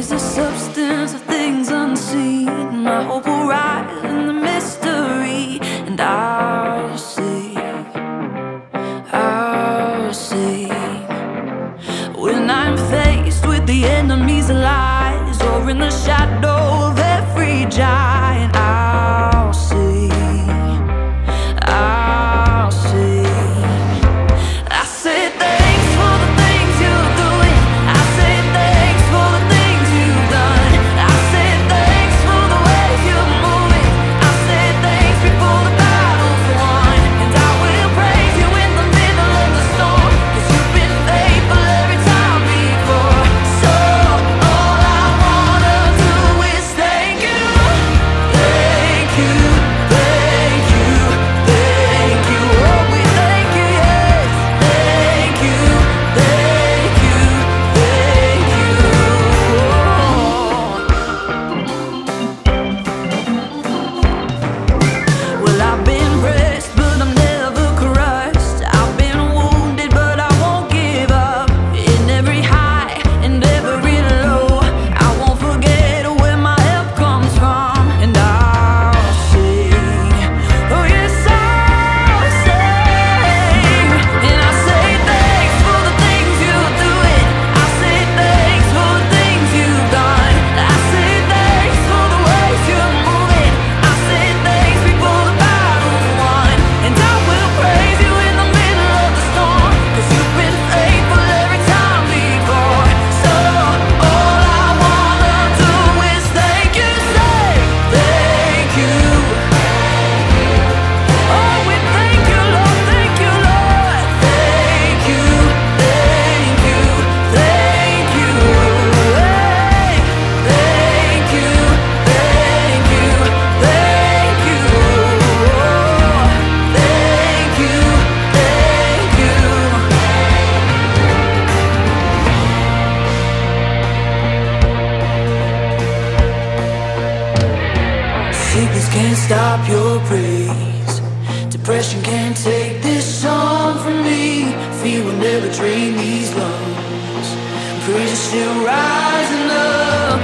is a substance of things unseen. My hope will rise in the mystery, and I'll see, I'll see. When I'm faced with the enemy's lies, or in the shadow of every giant. can't stop your praise. Depression can't take this song from me. Fear will never drain these lungs. Praise is still rising up.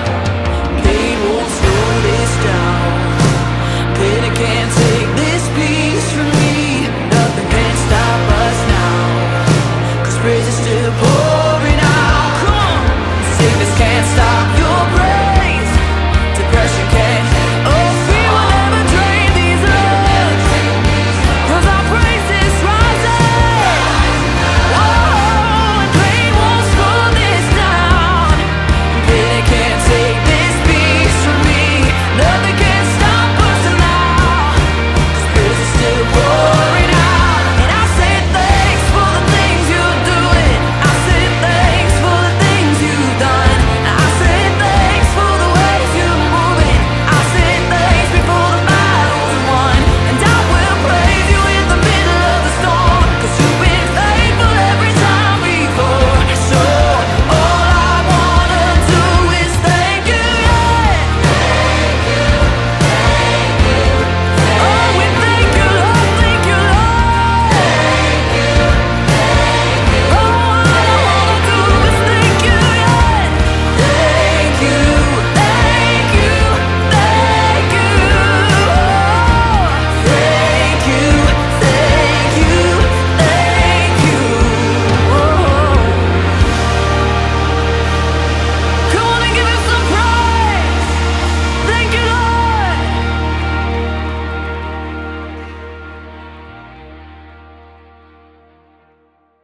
Pain won't slow this down. Pain can't take this peace from me. Nothing can stop us now. Cause praise is still pouring.